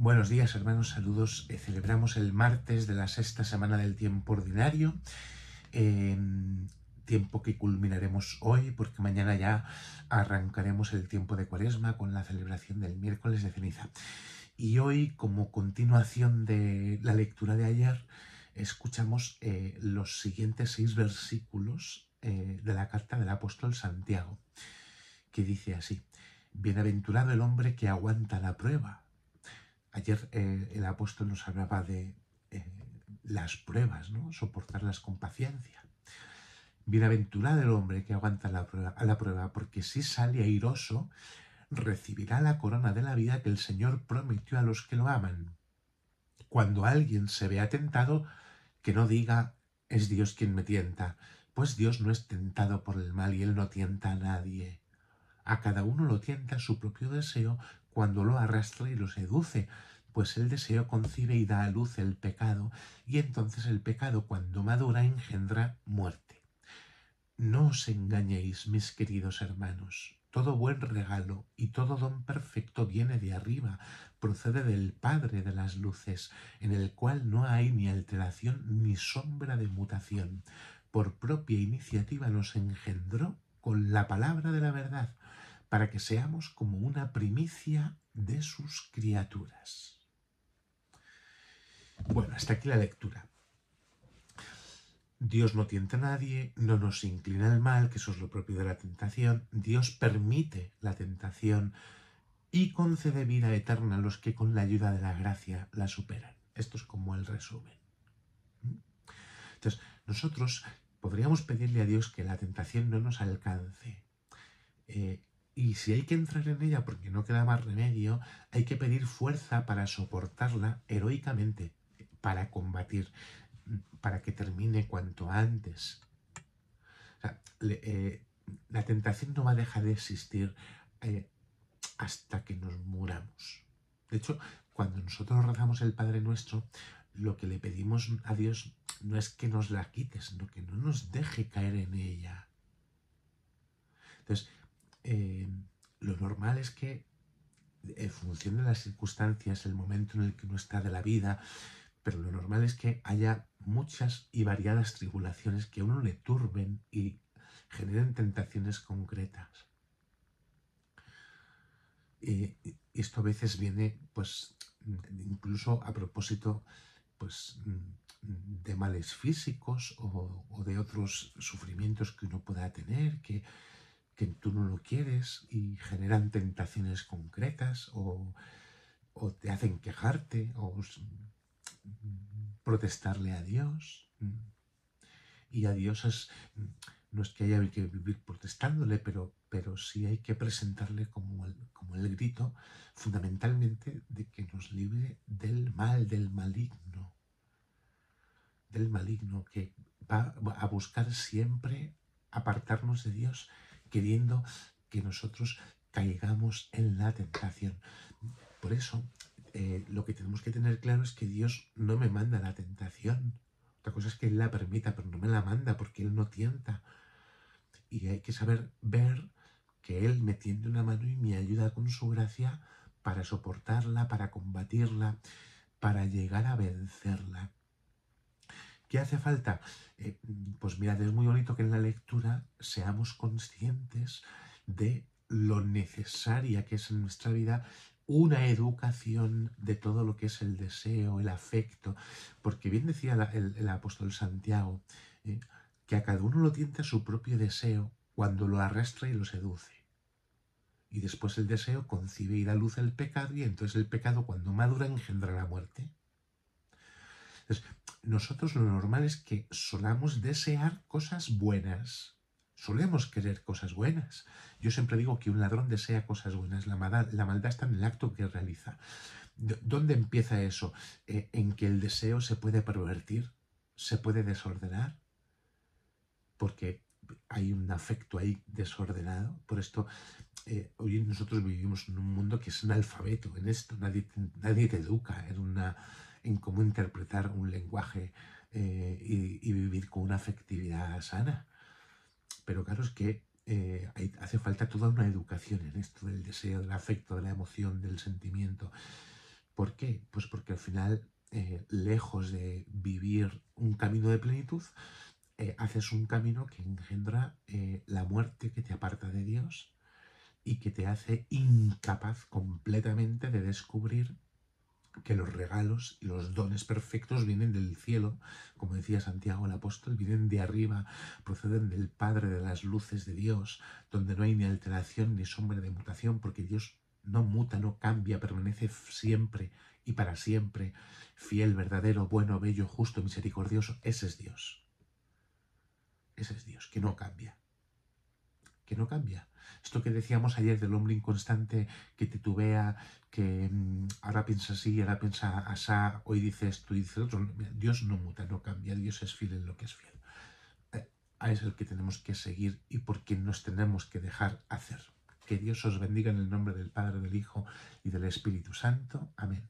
Buenos días hermanos, saludos. Eh, celebramos el martes de la sexta semana del tiempo ordinario, em, tiempo que culminaremos hoy porque mañana ya arrancaremos el tiempo de cuaresma con la celebración del miércoles de ceniza. Y hoy, como continuación de la lectura de ayer, escuchamos eh, los siguientes seis versículos eh, de la carta del apóstol Santiago, que dice así, Bienaventurado el hombre que aguanta la prueba Ayer eh, el apóstol nos hablaba de eh, las pruebas, ¿no? soportarlas con paciencia. Bienaventurado el hombre que aguanta la prueba, a la prueba, porque si sale airoso, recibirá la corona de la vida que el Señor prometió a los que lo aman. Cuando alguien se vea tentado, que no diga es Dios quien me tienta, pues Dios no es tentado por el mal y Él no tienta a nadie. A cada uno lo tienta su propio deseo cuando lo arrastra y lo seduce, pues el deseo concibe y da a luz el pecado, y entonces el pecado cuando madura engendra muerte. No os engañéis, mis queridos hermanos. Todo buen regalo y todo don perfecto viene de arriba, procede del Padre de las luces, en el cual no hay ni alteración ni sombra de mutación. Por propia iniciativa nos engendró con la palabra de la verdad, para que seamos como una primicia de sus criaturas. Bueno, hasta aquí la lectura. Dios no tienta a nadie, no nos inclina al mal, que eso es lo propio de la tentación. Dios permite la tentación y concede vida eterna a los que con la ayuda de la gracia la superan. Esto es como el resumen. ¿Mm? Entonces, nosotros podríamos pedirle a Dios que la tentación no nos alcance, eh, y si hay que entrar en ella porque no queda más remedio, hay que pedir fuerza para soportarla heroicamente, para combatir, para que termine cuanto antes. Eh, la tentación no va a dejar de existir eh, hasta que nos muramos. De hecho, cuando nosotros rezamos el Padre Nuestro, lo que le pedimos a Dios no es que nos la quite, sino que no nos deje caer en ella. Entonces, eh, lo normal es que en función de las circunstancias, el momento en el que uno está de la vida, pero lo normal es que haya muchas y variadas tribulaciones que a uno le turben y generen tentaciones concretas. Y esto a veces viene, pues, incluso a propósito, pues, de males físicos o, o de otros sufrimientos que uno pueda tener, que, que tú no lo quieres y generan tentaciones concretas o, te hacen quejarte o protestarle a Dios. Y a Dios es, no es que haya que vivir protestándole, pero, pero sí hay que presentarle como como el grito fundamentalmente de que nos libre del mal, del maligno. Del maligno que va a buscar siempre apartarnos de Dios queriendo que nosotros caigamos en la tentación. Por eso, eh, lo que tenemos que tener claro es que Dios no me manda la tentación. Otra cosa es que Él la permita, pero no me la manda porque Él no tienta. Y hay que saber ver que Él me tiende una mano y me ayuda con su gracia para soportarla, para combatirla, para llegar a vencerla. ¿Qué hace falta? Eh, pues mirad, es muy bonito que en la lectura seamos conscientes de lo necesaria que es en nuestra vida una educación de todo lo que es el deseo, el afecto, porque bien decía el, apóstol Santiago, eh, que a cada uno lo tienta su propio deseo cuando lo arrastra y lo seduce. Y después el deseo concibe y da luz el pecado y entonces el pecado cuando madura engendra la muerte. Entonces, nosotros lo normal es que solamos desear cosas buenas. Solemos querer cosas buenas. Yo siempre digo que un ladrón desea cosas buenas. La maldad, la maldad está en el acto que realiza. ¿Dónde empieza eso? Eh, en que el deseo se puede pervertir, se puede desordenar, porque hay un afecto ahí desordenado. Por esto, eh, hoy nosotros vivimos en un mundo que es un alfabeto en esto. Nadie, nadie te educa en una en cómo interpretar un lenguaje eh, y, vivir con una afectividad sana. Pero claro, es que eh, hace falta toda una educación en esto del deseo, del afecto, de la emoción, del sentimiento, ¿Por qué? Pues porque al final, eh, lejos de vivir un camino de plenitud, haces un camino que engendra la muerte que te aparta de Dios y que te hace incapaz completamente de descubrir que los regalos y los dones perfectos vienen del cielo, como decía Santiago el apóstol, vienen de arriba, proceden del Padre de las luces de Dios, donde no hay ni alteración ni sombra de mutación, porque Dios no muta, no cambia, permanece siempre y para siempre, fiel, verdadero, bueno, bello, justo, misericordioso. Ese es Dios. Ese es Dios, que no cambia. Que no cambia. Esto que decíamos ayer del hombre inconstante que titubea, que mm, ahora piensa así, ahora piensa asá, hoy dice esto y dice otro. Dios no muta, no cambia, Dios es fiel en lo que es fiel. Eh, a es el que tenemos que seguir y por quien nos tenemos que dejar hacer. Que Dios os bendiga en el nombre del Padre, del Hijo y del Espíritu Santo. Amén.